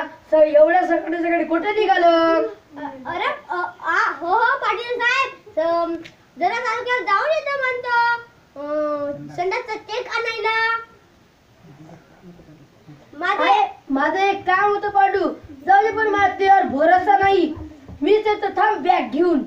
स- एवढ्या सकाळी सकाळी कुठे निघालं? अरे अ, आ, हो हो पाटील साहेब. जरा तालुक्यात जाऊन येतो म्हणतो. अ, संडासचा चेक आणायला. माझे अरे, माझं एक काम होतं पाडू. जाऊ दे पण भरोसा नाही. मीच येतो थांब बॅग घेऊन.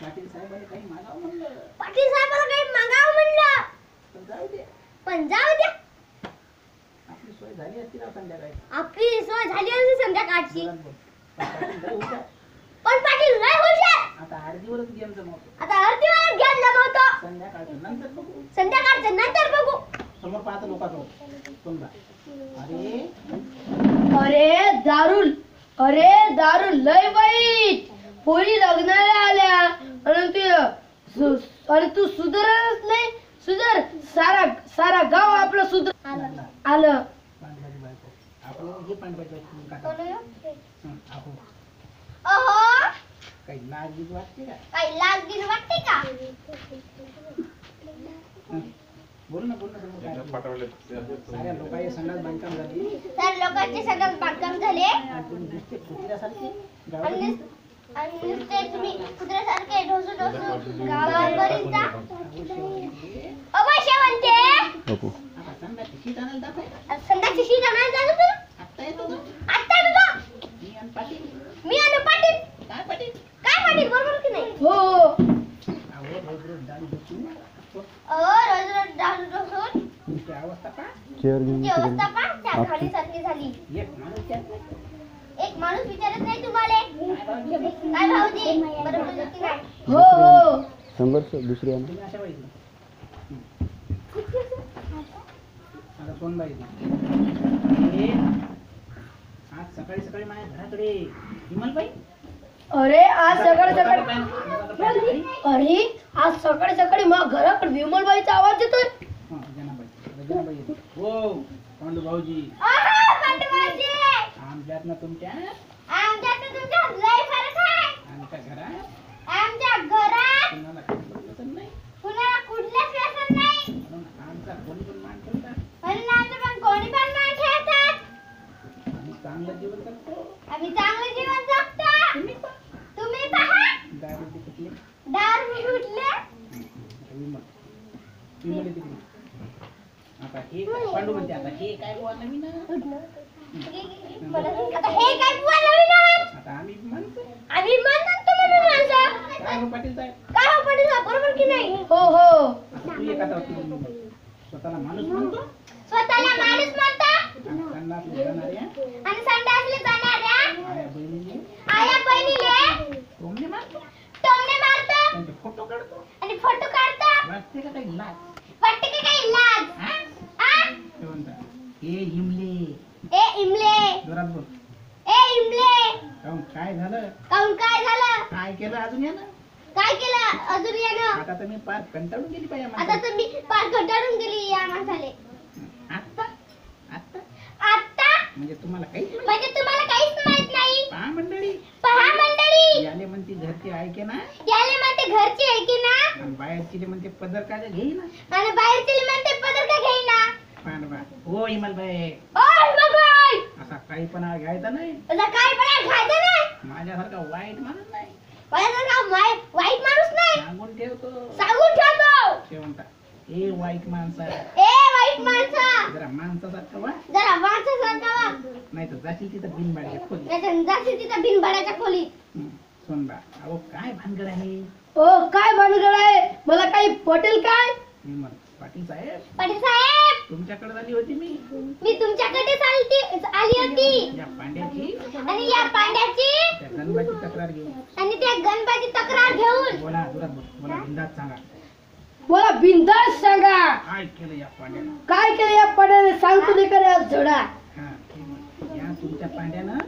पाटील साहेबांनी काही मागावं म्हणलं? पाटील साहेबाला काही मागावं म्हणलं? पण जाऊ दे. पण जाऊ द्या. आपली सोय झाली असती ना संध्याकाळी. आपली सोय झाली असती संध्याकाळची. बोल. पण पाटील लय हुशार. पण पाटील लय हुशार आता आरतीवरच गेम जमवतो. आता अर्धी वेळेस घेत जमवतो. संध्याकाळचं नंतर बघू. संध्याकाळचं नंतर बघू. समोर पाहतो लोकांसमोर समजा अरे. अरे दारू अरे दारू लय वाईट. पोरी लग्नाला आल्या. आणि तू सु- आणि तू सुधारच नाही? सुधार सारा सारा गाव आपलं सुधार आलं. पांडवाची बायको आपण हे पांडवाची बायको काका हं, आहो अहो! काही लाज बीज वाटते का? काही लाज बीज वाटते का? हं. बोल ना बोल ना समोर काय साऱ्या लोकांची संडास बांधकाम झाली. तर लोकांचे सगळं बांधकाम झाले. आणि तुम्ही नुसते कुत्र्यासारखे गावात आणि आणि नुसते तुम्ही कुत्र्यासारखे ढोसू ढोसू गावापर्यंत अवश्य म्हणते आणायला जातो तू. आत्ता येतो मी आणि पाटील. मी काय पाटील? काय पाटील बरोबर की नाही? हो रोज रोज ढोसून. अवस्था अवस्था त्या घाणीसारखी झाली. माणूस विचारत नाही तुम्हाला. काय भाऊजी? बरोबर की नाही? हो हो. शंभर दुसरी आहे आता पाहिजे हे आज सकाळी सकाळी माझ्या घराकडे विमलबाई अरे आज सकाळी सकाळी अरे आज सकाळी सकाळी मग घराकडे विमलबाईचा आवाज येतोय. हं, जनाबाई. जनाबाई येते. हो पांडू भाऊजी. आहा! आमच्यात ना तुमच्या? आमच्यात तर तुमच्यात लय फरक आहे. आमच्या घरात? आमच्या घरात? कुणाला काही पसंत नाही कुणाला कुठलंच व्यसन नाही म्हणून आमचा कोणी पण मान ठेवतात म्हणून आमचं पण कोणी पण नाही ठेवतात आम्ही चांगलं जीवन जगतो आम्ही चांगलं जीवन जगतो तुम्ही पहा दारू ते कुठले दारू उठले विमल विमल येते तिकडे. आता हे काय पांडू म्हणते आता हे काय बुवा नवीन आता हे काय बुवा नवीन आहात? आता आम्ही म्हणतो आम्ही म्हणतात तुम्ही माणसं काय हो पाटील साहेब काय हो पाटील साहेब, बरोबर की नाही हो हो आता तू एका जाती स्वतःला माणूस म्हणतो स्वतःला माणूस म्हणता आणि त्यांना आपल्या जाणाऱ्या आणि संडासले जाणाऱ्या आया बहिणीने आया बहिणीले टोमणे मारतो टोमणे मारतो त्यांचे फोटो काढतो आणि फोटो काढतो वाटते का काही लाज वाटते की काही लाज हा? आ? ते म्हणतात हिमले ए इमले. जोरात बोल. ए इमले. काहून? काय झालं? काऊन काय झालं? काय केलं अजून या ना काय केलं अजून यानं? आता तर मी पार कंटाळून गेली पाहिजे आता तर मी पार घटाडून गेली या माणसाले. आता आता आता म्हणजे तुम्हाला काहीच माहीत म्हणजे तुम्हाला काहीच माहीत नाही. पहा मंडळी. पहा मंडळी. याले म्हणते घरचे ऐके ना म्हणते घरची आहे की ना बाहेरची म्हणते पदर काय घेई ना आणि बाहेरची म्हणते पदर का घेईना? पांडवा हो इमलबाई ओय मगोय असा काही पण घ्यायचा नाही. तुला काय पण खायचं नाही? माझ्यासारखा वाईट माणूस नाही. माझ्यासारखा वाईट माणूस नाही? सांगून ठेवतो. सांगून ठेवतो! शेवंता हे वाईट माणसा. ए वाईट माणसा! जरा माणसासारखं वा. जरा माणसासारखा वाग नाही तर जाशील तिथं बिन बाडग्यात खोली नाहीतर जाशील तिथं बिनबाडाच्या खोलीत. हं, सोनबा अहो काय भानगड आहे? ओ काय भानगड आहे? मला काही पटेल काय? विमल पाटील साहेब? पाटील साहेब! तुमच्याकडे झाली होती मी. मी तुमच्याकडे आली होती. या पांड्याची? आणि या पांड्याची? त्या गणबाची तक्रार घेऊन. आणि त्या गणबाची तक्रार घेऊन. बोला बिंदात सांगा. बिंदास सांगा. काय केलं या पांड्यानं? काय केलं या पड्याने? सांगतो दे करे जोडा. या तुमच्या पांड्यानं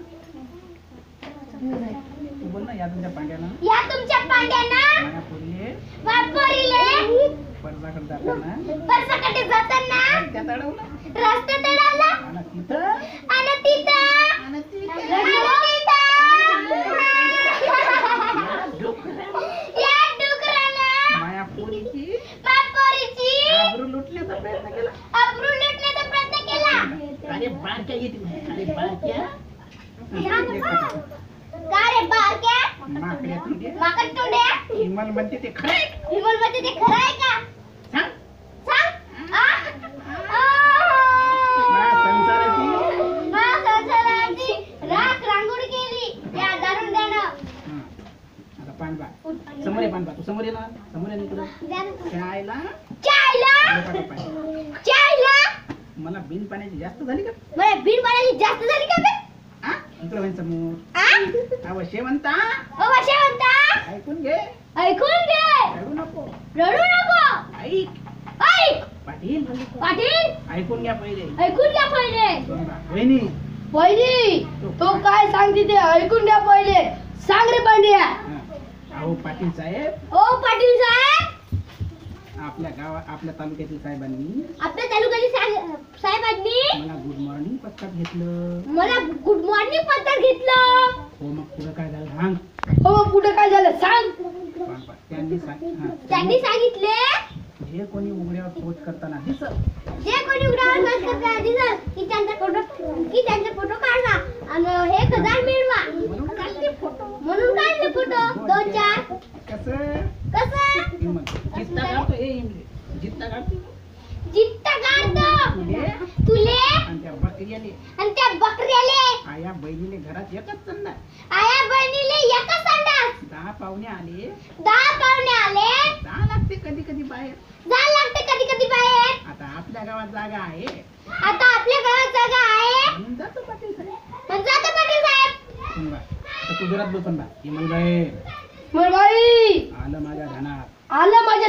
या तुमच्या पांड्यानं. या तुमच्या पांड्यानं? माझ्या पोरीले. वापरीले परसाकडे जाताना. परसाकडे जाताना? रस्त्यात अडवलं. रस्त्यात अडवला? आणि तिथं? आणि तिथं? आणि तिथं? या डुकरानं? माया पोरीची? प्रयत्न केला. अब्रू लुटण्याचा प्रयत्न केला? अरे बारक्या येते अरे बारक्या का रे बारक्या माकड्या तुझे माकड तोंड्या हिमल म्हणते ते खरं आहे. विमलमध्ये ते खरं आहे का? सांग. सांग. आ? मा आ? संसाराची? मा संसाराची. राख रांगोळी केली. या दारून द्यानं. हा. आता पानबा समोर आहे पानबा तू समोर ये ना. समोर आहे ना इकडं. खेळायला चायला? लोकांचं पाणी चायला? मला बिन पाण्याची जास्त झाली का? मला बिन पाण्याची जास्त झाली का बे? हा इकडं होईन समोर. आ? म्हणता. ओ म्हणता. ऐकून घे. ऐकून घे. रडू नको. रडू नको. ऐक. ऐक. पाटील. पाटील. ऐकून घ्या पहिले. ऐकून घ्या पहिले. वहिनी. वहिनी तो काय सांगते ते ऐकून घ्या पहिले. सांग रे पांड्या. अहो पाटील साहेब. ओ पाटील साहेब. आपल्या गावा आपल्या तालुक्यातील साहेबांनी आपल्या तालुक्यातील साहेब- साहेबांनी मला गुड मॉर्निंग पत्तात घेतलं. मला गुड मॉर्निंग पत्र घेतलं. हो मग पुढं काय झालं सांग. हो पुढे काय झालं? सांग. त्यांनी सांग हा. त्यांनी सांगितले. जे कोणी उघड्यावर शोध करताना दिसत? जे कोणी उघड्यावर बस करता दिसलं की त्यांचा फोटो की त्यांचा फोटो काढला आणि एक हजार मिळवा. म्हणून काढले फोटो म्हणून काढले फोटो. दोन चार. कसं? कसं. जित्ता काढतो ए इमले. जित्ता काढतो जित्ता काढतो तुले. आणि त्या बकरीयाले आणि त्या बकऱ्याले आया घरात एकच चंदा आया बहिणीले एकच संडास दहा पाहुणे आले? दहा पाहुणे आले. दहा लागते कधी कधी बाहेर. जा लागते कधी कधी बाहेर. आता आपल्या गावात जागा आहे. आता आपल्या गावात जागा आहे. म्हणून जातो पाटील साहेब. जातो पाटील साहेब. सुन बा. आलं माझ्या आलं माझ्या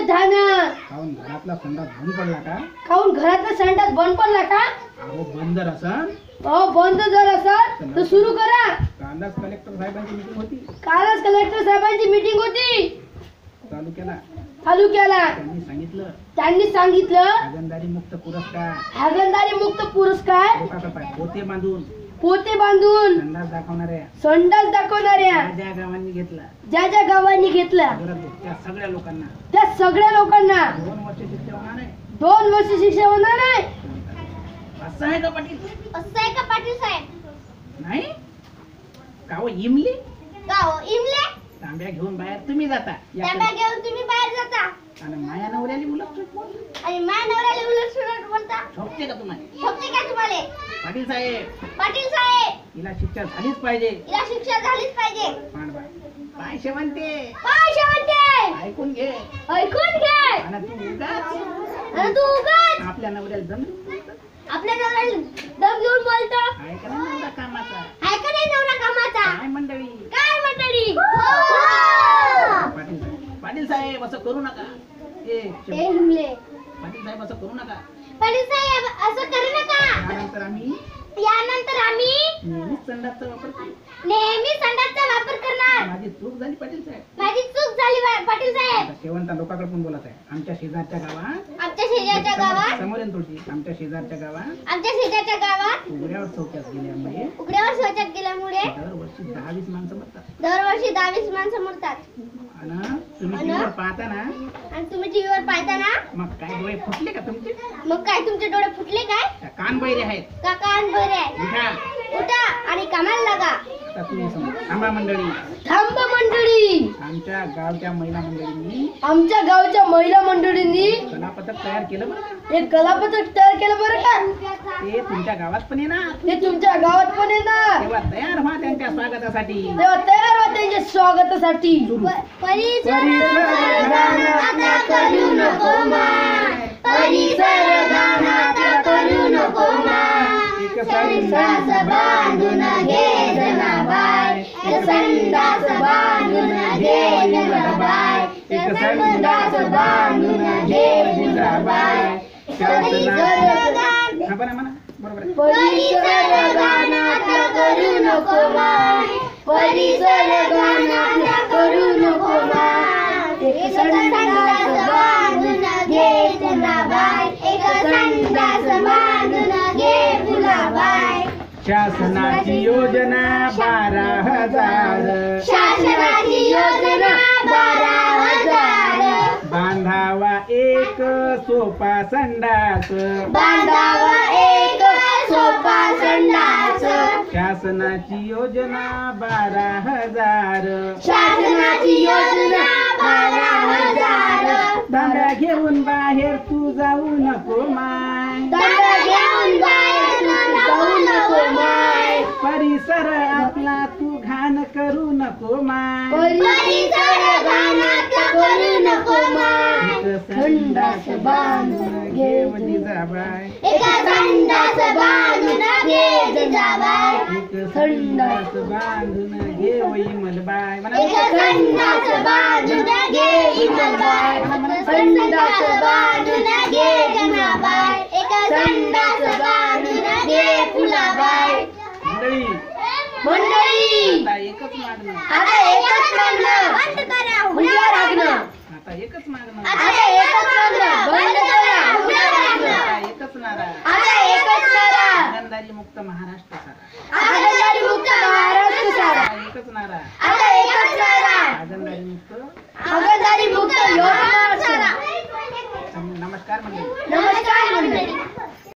खाऊन घरातला संडास बंद पडला का? खाऊन घरातला संडास बंद पडला का? अहो बंद जर असन. अहो बंद जर असेल तर सुरू करा. कालच कलेक्टर साहेबांची मिटिंग होती. कालच कलेक्टर साहेबांची मीटिंग होती. तालुक्याला. तालुक्याला. त्यांनी सांगितलं. त्यांनी सांगितलं. मुक्त पुरस्कार. हागणदारी मुक्त पुरस्कार. लोकांचा पाय? पोते बांधून. पोते बांधून. संडास दाखवणाऱ्या. संडास दाखवणाऱ्या. ज्या गावांनी घेतला. ज्या ज्या गावांनी घेतला. त्या सगळ्या लोकांना. त्या सगळ्या लोकांना. दोन वर्ष शिक्षा होणार आहे. दोन वर्ष शिक्षा होणार आहे. असं आहे का पाटील? असं आहे का पाटील साहेब? नाही. का हो इमली? का हो इमले? तांब्या घेऊन बाहेर तुम्ही जाता. डबा घेऊन तुम्ही बाहेर जाता. आणि माया नवऱ्याली मुलं आणि माझ्या नवऱ्याला उलट सुलट बोलता. झोपते का तुम्हाला? शोभते का तुम्हाला? पाटील साहेब. पाटील साहेब. हिला शिक्षा झालीच पाहिजे. या शिक्षा झालीच पाहिजे. पांडवा काय शेवंते काय शेवंते ऐकून घे. ऐकून घे. आणि तू उगाच. आणि तू उगाच. आपल्या नवऱ्याला जमलं. आपल्या नवऱ्याला दम घेऊन बोलतो. नवरा कामाचा? ऐका नाही नवरा कामाचा? काय मंडळी? काय मंडळी? पाटील साहेब पाटील साहेब असं करू नका. ए शेव- हे हिमले. पाटील साहेब असं करू नका. पाटील साहेब असं करू नका. त्यानंतर आम्ही? यानंतर आम्ही नेहमीच संडासचा वापर करू. नेहमी संडासचा वापर करणार. माझी चूक झाली पाटील साहेब. माझी बा- पाटील साहेब. आता शेवंता लोकांकडे पण बोलत आहे. आमच्या शेजारच्या गावात. आमच्या शेजारच्या गावात. समोर आहे ना थोडीशी. आमच्या शेजारच्या गावात. आमच्या शेजारच्या गावात. उघड्यावर चौक्यात गेल्यामुळे. उघड्यावर शौचात गेल्यामुळे दरवर्षी दहा वीस माणसं मरतात. दरवर्षी दहावीस माणसं मरतात. आणि तुम्ही अन? टीव्हीवर पाहता ना? आणि तुम्ही टीव्हीवर पाहताना मग काय डोळे फुटले का तुमचे? मग काय तुमचे डोळे फुटले काय? का कान बैरे आहेत. काका आणि बरे आहे उठा. कामाला लागा. आता तुम्ही समजा थांबा मंडळी. थांब मंडळी. आमच्या गावच्या महिला मंडळींनी आमच्या गावच्या महिला मंडळींनी कलापथक तयार केलं बरं? एक कलापथक तयार केलं बरं का? ते तुमच्या गावात पण येणार. ते तुमच्या गावात पण येणार. तेव्हा तयार व्हा त्यांच्या स्वागतासाठी. तेव्हा तयार व्हा त्यांच्या स्वागतासाठी. सुरू. परिसर आता करू नको माय. परिसर बांधून संडास बांधून घे जनाबाई संडास बांधून घे जनाबाई परिसर हा बरं म्हणा बरोबर आहे. परिसर आता करू नको माय। परिसर आता करू नको माय। एक संडास बांधून शासनाची योजना बारा हजार. शासनाची योजना बारा हजार. बांधावा एक सोपा संडास. बांधावा एक सोपा संडास. शासनाची योजना बारा हजार. शासनाची योजना बारा हजार. दांड्या घेऊन बाहेर तू जाऊ नको माय. परिसर आपला तू घाण करू नको माय. माय. एक संडास बांधून घेव जिजाबाई एका संडास बांधून घे जिजाबाई एक संडास बांधून घे विमलबाई म्हणा एका संडास बांधून घे गणाबाई एका संडास बांधून घे फुलाबाई मंडळी मंडळी! आता एकच मागणं. आता एकच मागणं. बंद करा हुंडा राखणं आता एकच मागणं.